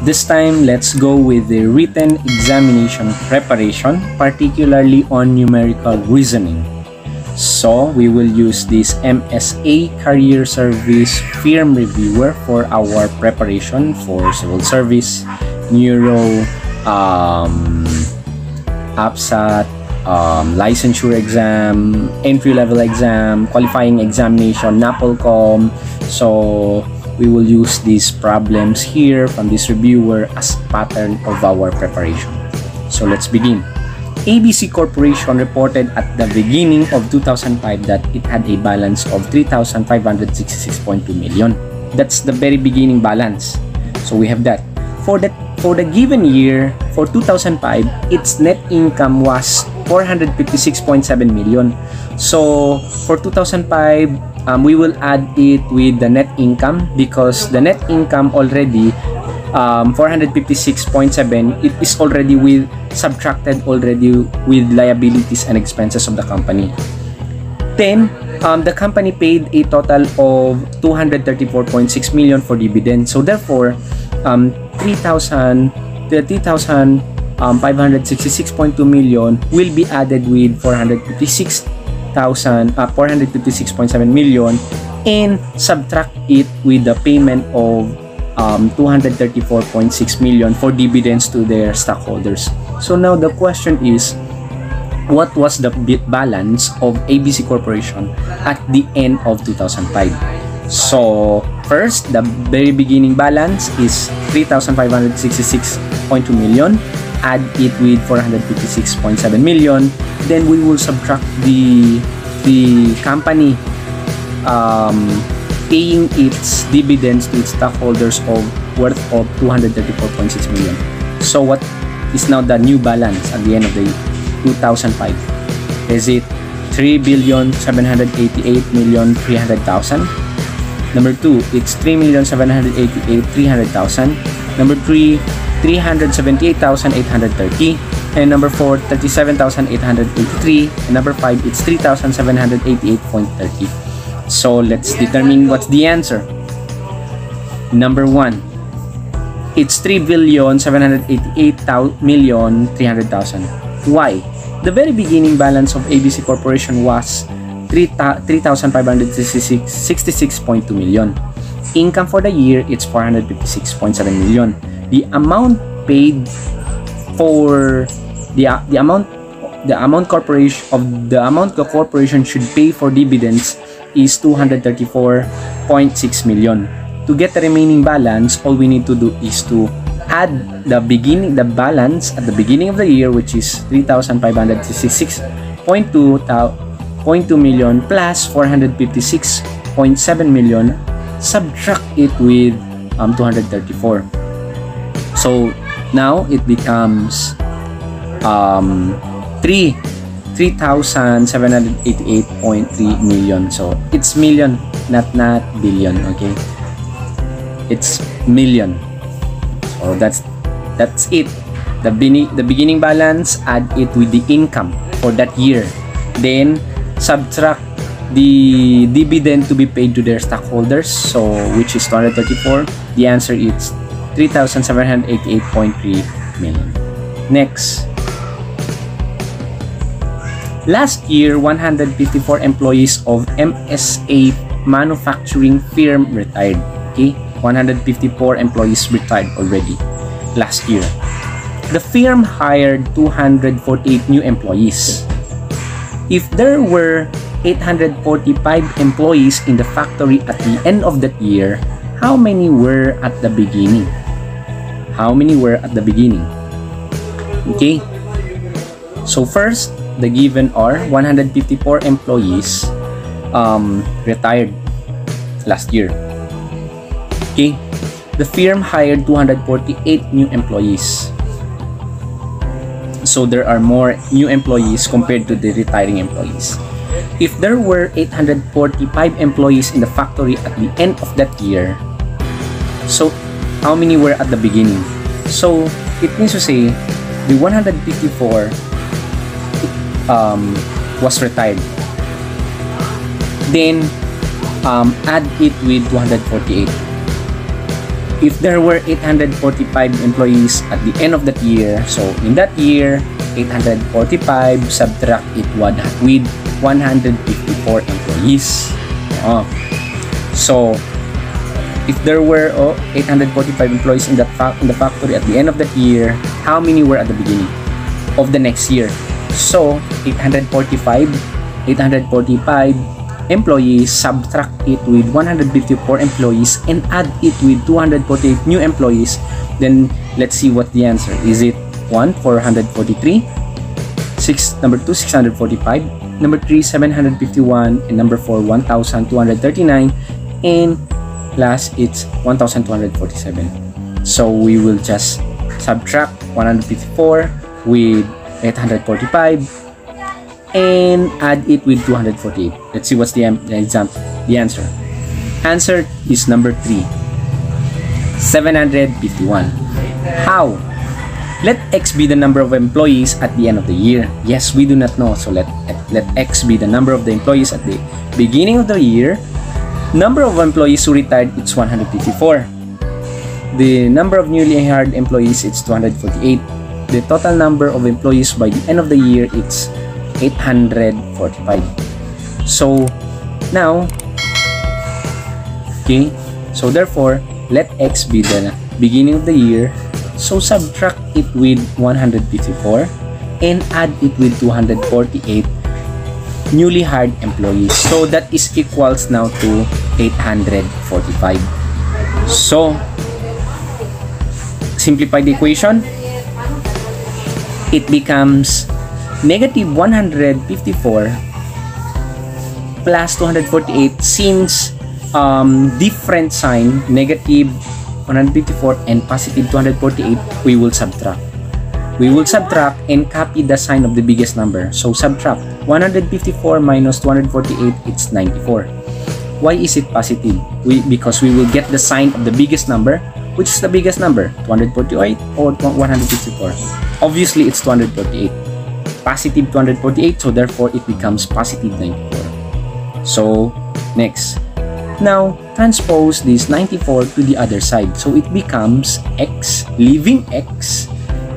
This time, let's go with the written examination preparation, particularly on numerical reasoning. So, we will use this MSA Career Service Firm Reviewer for our preparation for civil service, neuro, um, AFPSAT, um, licensure exam, entry level exam, qualifying examination, NAPOLCOM. So, we will use these problems here from this reviewer as pattern of our preparation. So let's begin. ABC Corporation reported at the beginning of 2005 that it had a balance of 3,566.2 million. That's the very beginning balance. So we have that. For the for the given year, for 2005, its net income was 456.7 million. So for 2005, um, we will add it with the net income because the net income already um, 456.7 it is already with subtracted already with liabilities and expenses of the company then um, the company paid a total of 234.6 million for dividends so therefore um, 3000 the 3000 um, 566.2 million will be added with 456 thousand uh, 456.7 million and subtract it with the payment of um, 234.6 million for dividends to their stockholders. So now the question is what was the balance of ABC Corporation at the end of 2005? So first, the very beginning balance is 3,566.2 million add it with 456.7 million. Then we will subtract the the company um, paying its dividends to its stockholders of worth of 234.6 million. So what is now the new balance at the end of the 2005 is it 3 billion 788 million 300,000 number 2 it's 3 million 788 300,000 number 3 378,830. And number 4, 37,883. And number 5, it's 3,788.30. So let's determine what's the answer. Number 1, it's 3 billion 788 million 300,000. Why? The very beginning balance of ABC Corporation was 3,566.2 million. Income for the year, it's 456.7 million the amount paid for the the amount the amount corporation of the amount the corporation should pay for dividends is 234.6 million. To get the remaining balance, all we need to do is to add the beginning the balance at the beginning of the year which is 3566.2 million plus 456.7 million subtract it with um, 234 so now it becomes um, 3 3,788.3 million. So it's million, not not billion. Okay, it's million. So that's that's it. The the beginning balance add it with the income for that year. Then subtract the dividend to be paid to their stockholders. So which is 234. The answer is 3,788.3 million. Next. Last year, 154 employees of MSA manufacturing firm retired. Okay? 154 employees retired already last year. The firm hired 248 new employees. If there were 845 employees in the factory at the end of that year, how many were at the beginning? How many were at the beginning. Okay? So first, the given are 154 employees um, retired last year. Okay? The firm hired 248 new employees. So there are more new employees compared to the retiring employees. If there were 845 employees in the factory at the end of that year, so how many were at the beginning. So, it means to say, the 154 um, was retired. Then, um, add it with 248. if there were 845 employees at the end of that year, so in that year, 845 subtract it with 154 employees. Oh. So, if there were oh, 845 employees in, that in the factory at the end of that year, how many were at the beginning of the next year? So, 845, 845 employees, subtract it with 154 employees, and add it with 248 new employees, then let's see what the answer. Is it 1, 443, 6, number 2, 645, number 3, 751, and number 4, 1,239, and last, it's 1,247. So we will just subtract 154 with 845 and add it with 248. Let's see what's the, um, the example, the answer. Answer is number 3. 751. How? Let X be the number of employees at the end of the year. Yes, we do not know. So let, let X be the number of the employees at the beginning of the year. Number of employees who retired, it's 154. The number of newly hired employees, it's 248. The total number of employees by the end of the year, it's 845 so now okay so therefore let x be the beginning of the year so subtract it with 154 and add it with 248 newly hired employees. So that is equals now to 845 so simplify the equation it becomes negative 154 plus 248 since um, different sign negative 154 and positive 248 we will subtract. We will subtract and copy the sign of the biggest number. So subtract 154 minus 248 it's 94 why is it positive? We because we will get the sign of the biggest number which is the biggest number 248 or 154 obviously it's 248 positive 248 so therefore it becomes positive 94 so next. Now transpose this 94 to the other side. So it becomes x leaving x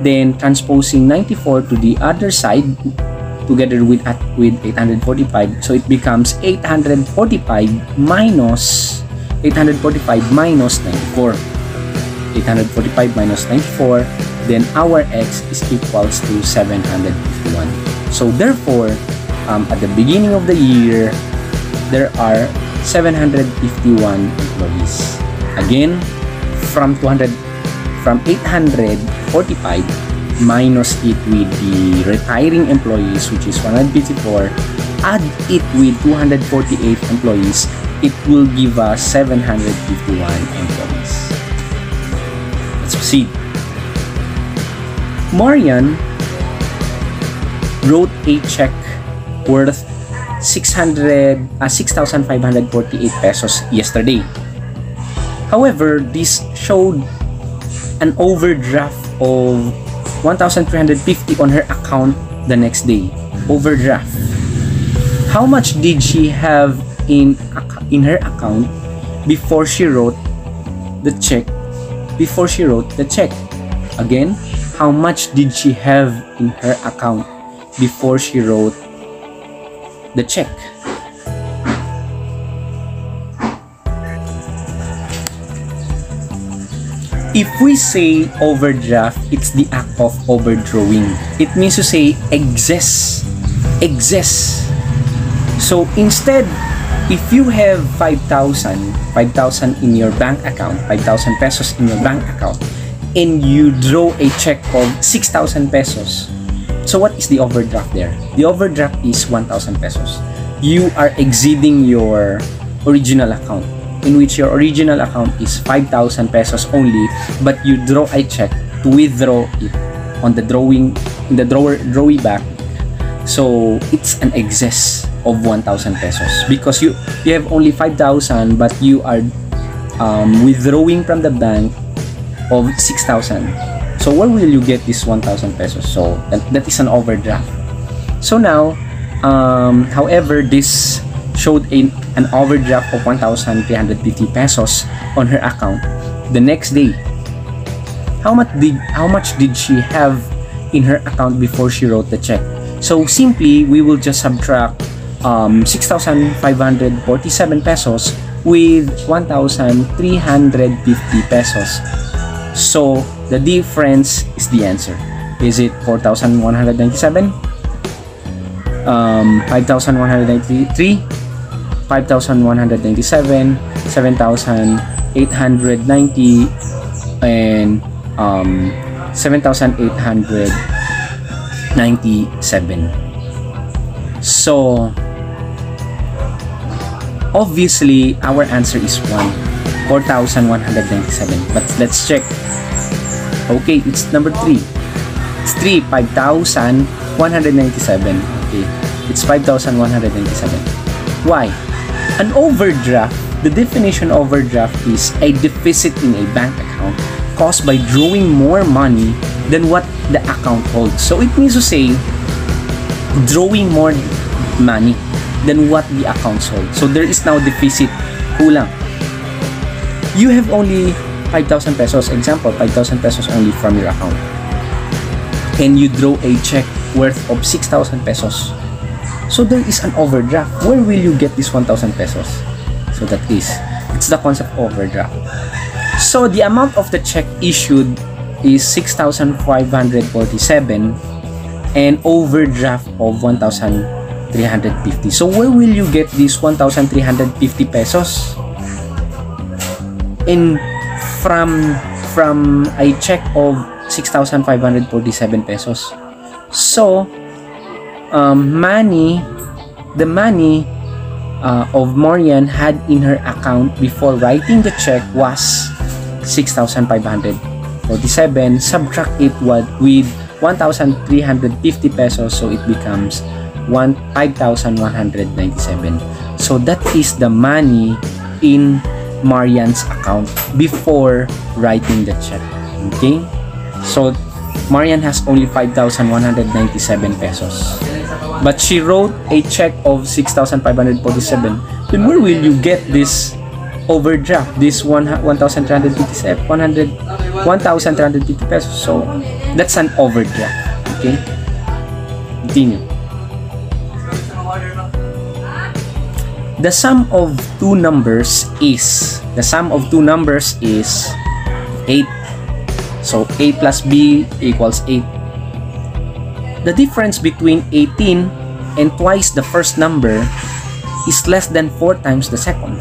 then transposing 94 to the other side together with at with 845 so it becomes 845 minus 845 minus 94 845 minus 94 then our x is equals to 751. So therefore, um, at the beginning of the year, there are 751 employees. Again, from 200, from 845 minus it with the retiring employees, which is 154, add it with 248 employees, it will give us 751 employees. Let's proceed. Marian wrote a check worth 600 uh, 6,548 pesos yesterday. However, this showed an overdraft of 1,350 on her account the next day. Overdraft. How much did she have in in her account before she wrote the check? Before she wrote the check. Again, how much did she have in her account before she wrote the check? If we say overdraft, it's the act of overdrawing. It means to say excess. Excess. So instead, if you have 5,000, 5,000 in your bank account, 5,000 pesos in your bank account, and you draw a check of 6,000 pesos. So what is the overdraft there? The overdraft is 1,000 pesos. You are exceeding your original account in which your original account is 5,000 pesos only but you draw a check to withdraw it on the drawing in the drawer drawing back so it's an excess of 1,000 pesos because you you have only 5,000 but you are um, withdrawing from the bank of 6,000. So where will you get this 1,000 pesos? So that, that is an overdraft. So now, um, however, this showed a, an overdraft of 1,350 pesos on her account. the next day. How much did how much did she have in her account before she wrote the check? So simply we will just subtract um, 6,547 pesos with 1,350 pesos. So the difference is the answer. Is it 4,197? Um, 5,193? 5,197? 7,890? And um, 7,897. So, obviously, our answer is 1. 4,197. But let's check. Okay, it's number 3. It's 3. 5,197. Okay, it's 5,197. Why? An overdraft, the definition overdraft is a deficit in a bank account caused by drawing more money than what the account holds. So it means to say, drawing more money than what the accounts hold. So there is now deficit, kulang. You have only 5,000 pesos, example, 5,000 pesos only from your account. And you draw a check worth of 6,000 pesos. So there is an overdraft. Where will you get this 1,000 pesos? So that is, it's the concept of overdraft. So the amount of the check issued is 6,547 and overdraft of 1,350. So where will you get this 1,350 pesos? In from from a check of 6,547 pesos. So um, money, the money uh, of Marian had in her account before writing the check was 6,547 subtract it with 1,350 pesos so it becomes 5,197 so that is the money in Marian's account before writing the check. Okay? So Marian has only 5,197 pesos. But she wrote a check of 6,547 then where will you get this overdraft? This 1,350 100 1,350 pesos. So that's an overdraft okay? Continue. The sum of two numbers is the sum of two numbers is 8 so a plus b equals 8 the difference between 18 and twice the first number is less than 4 times the second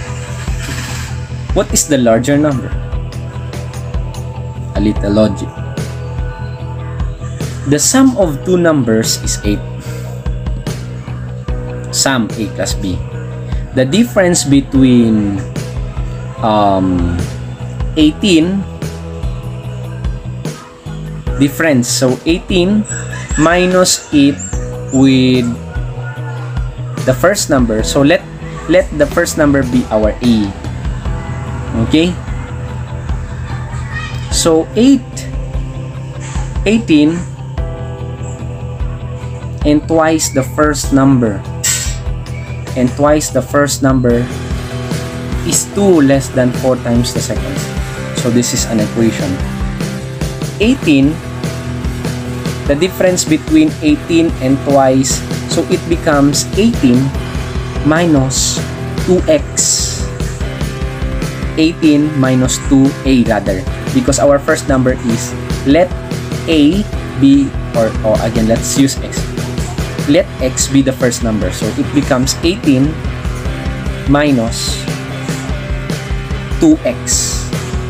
what is the larger number? A little logic. The sum of two numbers is 8. Sum A plus B. The difference between um, 18 difference. So 18 minus 8 with the first number. So let let the first number be our A. Okay? So 8 18 and twice the first number. And twice the first number is 2 less than 4 times the second. So this is an equation 18 the difference between 18 and twice so it becomes 18 minus 2x 18 minus 2a rather because our first number is let a be or oh, again let's use x. Let x be the first number so it becomes 18 minus 2x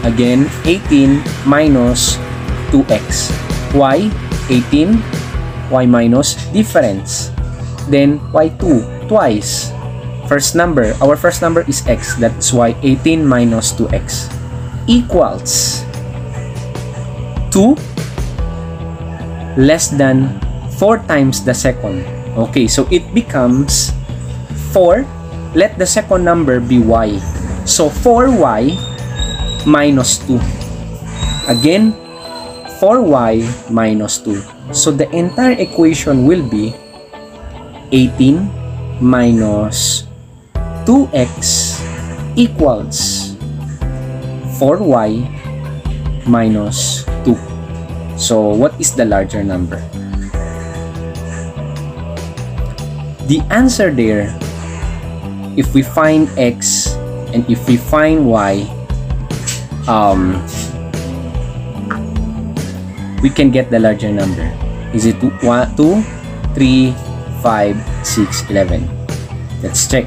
again 18 minus 2x why 18 y minus difference then y2 twice first number, our first number is x. That's why 18 minus 2x equals 2 less than 4 times the second. Okay, so it becomes 4. Let the second number be y. So 4y minus 2. Again, 4y minus 2. So the entire equation will be 18 minus 2x equals 4y minus 2. So, what is the larger number? The answer there, if we find x and if we find y, um, we can get the larger number. Is it 2, 1, 2 3, 5, 6, 11? Let's check.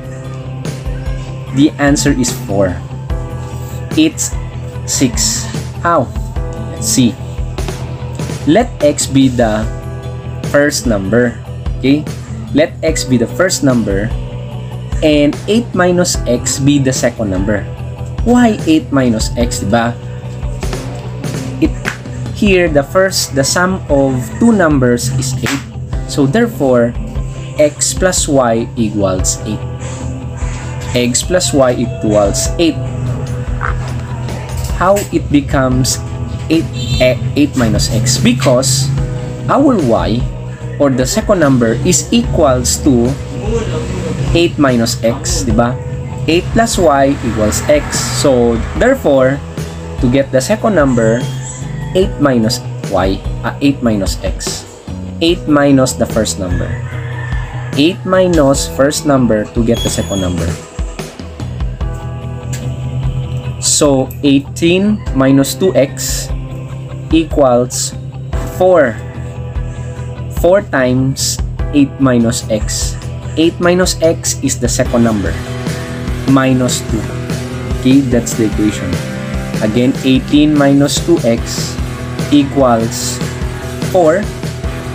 The answer is 4. It's 6. How? Let's see. Let x be the first number. Okay? Let x be the first number and 8 minus x be the second number. Why 8 minus x, diba? Here, the first, the sum of two numbers is 8. So therefore, x plus y equals 8. x plus y equals 8. How it becomes 8, eh, 8 minus x? Because our y, or the second number, is equals to 8 minus x, di ba? 8 plus y equals x. So, therefore, to get the second number, 8 minus y, uh, 8 minus x. 8 minus the first number. 8 minus first number to get the second number. So, 18 minus 2x equals 4. 4 times 8 minus x. 8 minus x is the second number. Minus 2. Okay, that's the equation. Again, 18 minus 2x equals 4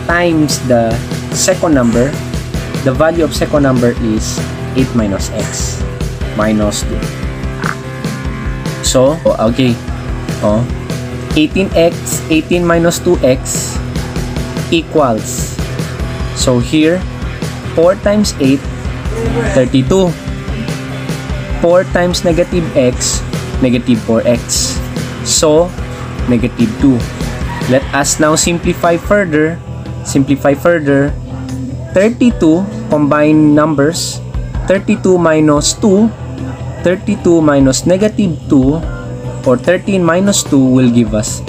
times the second number. The value of second number is 8 minus x minus 2. So, okay. Oh, 18x, 18 minus 2x equals. So here, 4 times 8, 32. 4 times negative x, negative 4x. So, negative 2. Let us now simplify further. Simplify further. 32, combine numbers. 32 minus 2, 32 minus negative 2, or 13 minus 2 will give us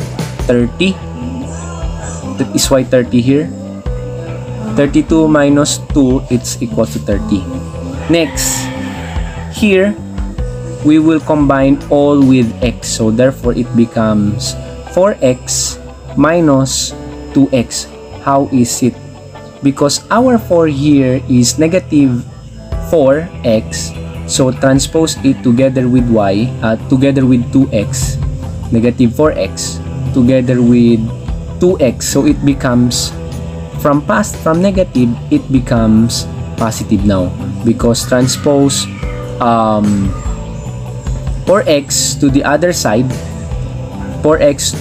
30. That is why 30 here. 32 minus 2 it's equal to 30 next here we will combine all with x. So therefore it becomes 4x minus 2x how is it? Because our 4 here is negative 4x so transpose it together with y uh, together with 2x negative 4x together with 2x so it becomes from past from negative it becomes positive now. Because transpose um, 4x to the other side 4x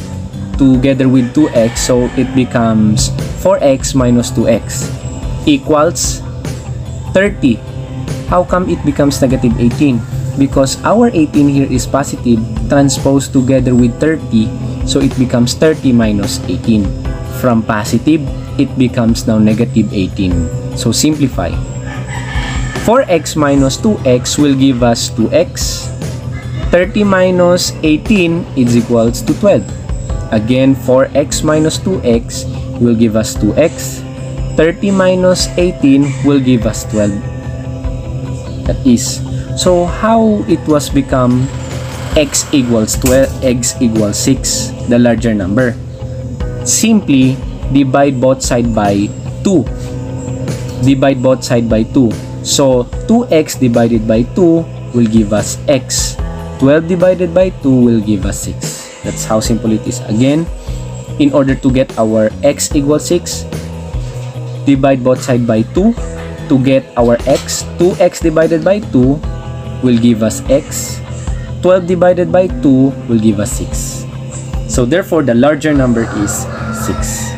together with 2x so it becomes 4x minus 2x equals 30 how come it becomes negative 18 because our 18 here is positive transposed together with 30 so it becomes 30 minus 18 from positive it becomes now negative 18. So simplify. 4x minus 2x will give us 2x. 30 minus 18 is equals to 12. Again, 4x minus 2x will give us 2x. 30 minus 18 will give us 12. That is. So how it was become x equals 12, x equals 6, the larger number? Simply, divide both side by 2. Divide both side by 2. So, 2x divided by 2 will give us x. 12 divided by 2 will give us 6. That's how simple it is. Again, in order to get our x equals 6, divide both side by 2 to get our x. 2x divided by 2 will give us x. 12 divided by 2 will give us 6. So therefore, the larger number is 6.